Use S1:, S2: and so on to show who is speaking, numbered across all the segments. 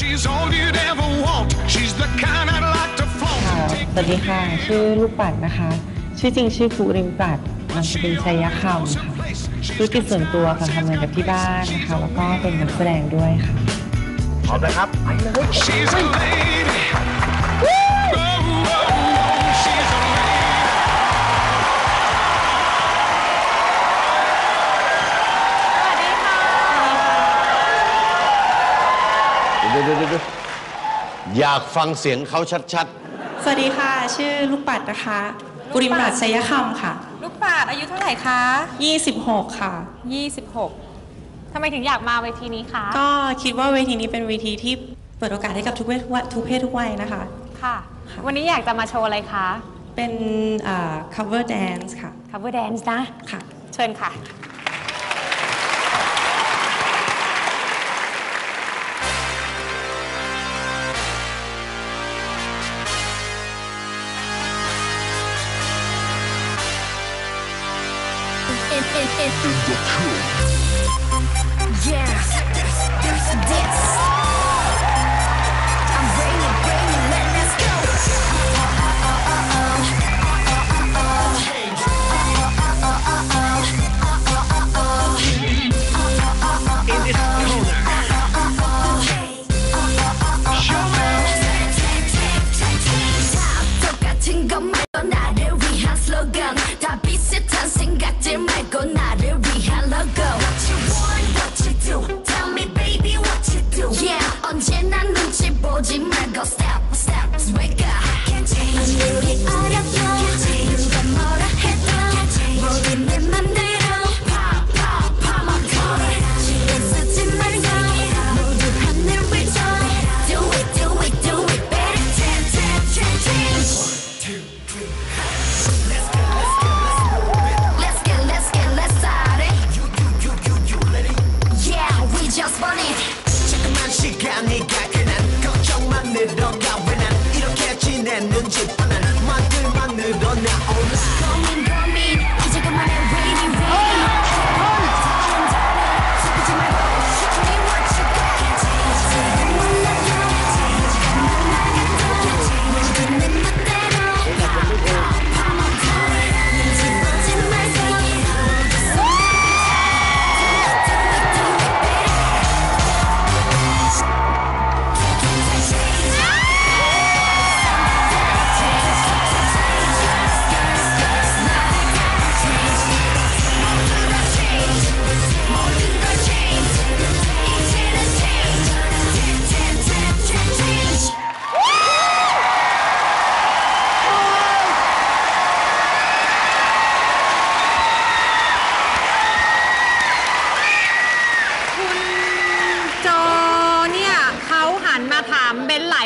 S1: She's all you'd ever want. She's the kind I'd like to flaunt.
S2: ค่ะสวัสดีค่ะ ชื่อลูกปัดนะคะ ชื่อจริงชื่อภูริมปัดนามสกุลชัยคำค่ะ ธุรกิจส่วนตัวค่ะทำงานกับที่บ้านนะคะ แล้วก็เป็นนักแสดงด้วยค่ะ
S3: พร้อมนะครับไปเลย
S1: She's a lady.
S3: อยากฟังเสียงเขาชัด
S4: สวัสดีค่ะ ชื่อลูกปัดนะคะ กุริมรัตชัยคำค่ะ
S5: ลูกปาดอายุเท่าไหร่คะ
S4: 26 ค่ะ
S5: 26ทำไมถึงอยากมาเวทีนี้คะ
S4: ก็คิดว่าเวทีนี้เป็นเวทีที่เปิดโอกาสให้กับทุกเพศทุกเพศทุกวัยนะคะ
S5: ค่ะ
S4: ค่ะ
S5: วันนี้อยากจะมาโชว์อะไรคะ
S4: เป็นอ่า cover dance ค่ะ
S5: cover dance นะ
S4: ค่ะ
S5: เชิญค่ะ Cool.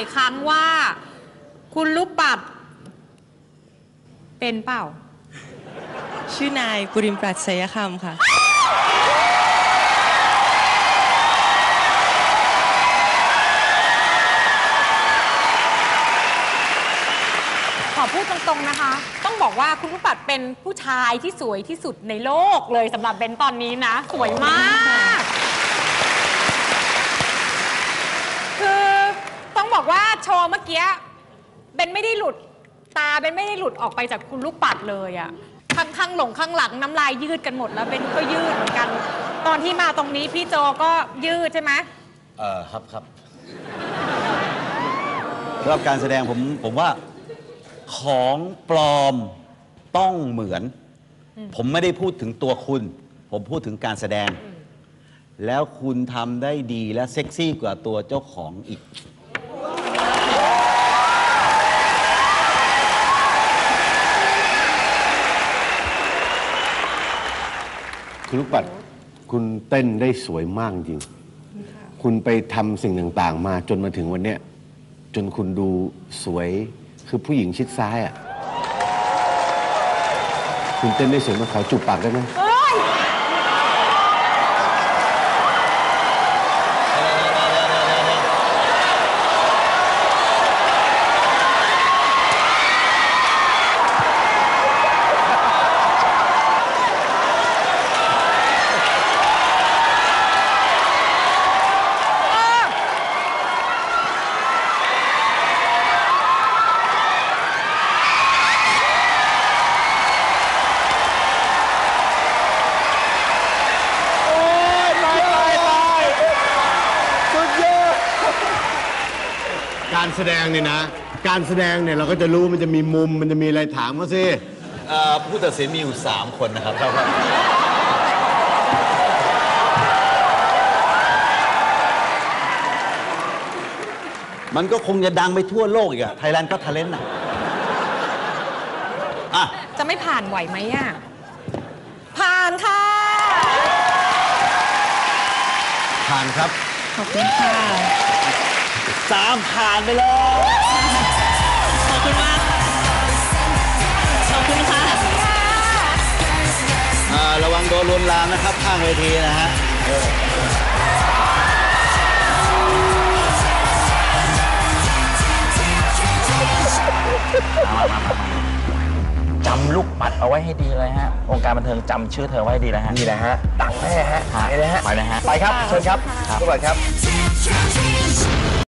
S5: ายครั้งว่า คุณลูกปัดเป็นเปล่า
S4: ชื่อนายกุริมปรัชชัยคำค่ะ
S5: ขอพูดตรงๆนะคะ ต้องบอกว่าคุณลูกปัดเป็นผู้ชายที่สวยที่สุดในโลกเลยสำหรับเบนตอนนี้นะ สวยมาก คือต้องบอกว่า โชว์เมื่อกี้เบนไม่ได้หลุดตาเบนไม่ได้หลุดออกไปจากคุณลูกปัดเลยอะข้างข้างหลงข้างหลังน้ำลายยืดกันหมดแล้วเบนก็ยืดเหมือนกัน ตอนที่มาตรงนี้พี่โจก็ยืดใช่ไหม
S6: เออครับครับสำหรับการแสดงผมผมว่าของปลอมต้องเหมือน ผมไม่ได้พูดถึงตัวคุณ ผมพูดถึงการแสดง แล้วคุณทำได้ดีและเซ็กซี่กว่าตัวเจ้าของอีก
S3: คุณลูกปัดคุณเต้นได้สวยมากจริง คุณไปทำสิ่งต่างๆ มาจนมาถึงวันเนี้ยจนคุณดูสวยคือผู้หญิงชิดซ้ายอะ คุณเต้นได้สวยมากขอจูบปากได้ไหม
S5: เอ้
S7: แสดงเนี่ยนะ การแสดงเนี่ยเราก็จะรู้มันจะมีมุมมันจะมีอะไรถามเขาสิ
S6: เอ่อผู้ตัดสินมีอยู่ 3 คนนะครับมันก็คงจะดังไปทั่วโลกอีกอะไทยแลนด์ก็ท a เลน t นะอะ
S1: จะไม่ผ่านไหวไหมอะ ผ่านค่ะ
S7: ผ่านครับ
S4: ขอบคุณค่ะ
S6: สามผ่านไปเลย
S8: ขอบคุณมากค่ะขอบคุณค่ะ
S6: อ่าระวังโดนลวนลามนะครับ ข้างเวทีนะฮะ
S9: จำลูกปัดเอาไว้ให้ดีเลยฮะองค์การบันเทิงจำชื่อเธอไว้ให้ดีเลยฮะ
S10: นี่แหละฮะดังแน่ฮะ
S9: ไปเลยฮะ
S10: ไปเลยฮะ
S9: ไปเลยฮะ
S10: ไปครับเชิญครับ
S9: ครับ
S10: ทุกคนครับ
S11: Attention